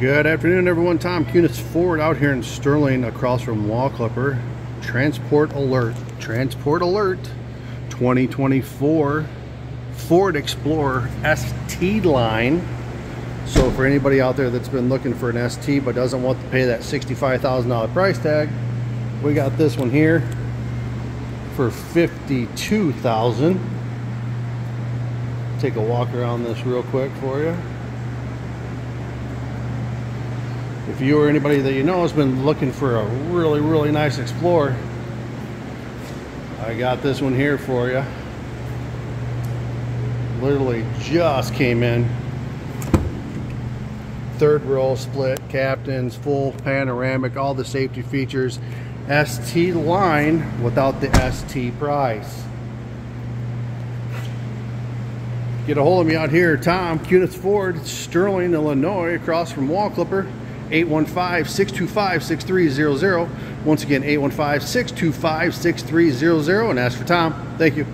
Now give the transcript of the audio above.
Good afternoon, everyone. Tom Kunes Ford out here in Sterling across from Wall Clipper. Transport Alert. Transport Alert 2024 Ford Explorer ST line. So for anybody out there that's been looking for an ST but doesn't want to pay that $65,000 price tag, we got this one here for 52000 Take a walk around this real quick for you. If you or anybody that you know has been looking for a really really nice Explorer I got this one here for you literally just came in. Third row split captains full panoramic all the safety features. ST line without the ST price. Get a hold of me out here Tom Kunes Ford Sterling Illinois across from Wall Clipper 815-625-6300. Once again, 815-625-6300 and ask for Tom. Thank you.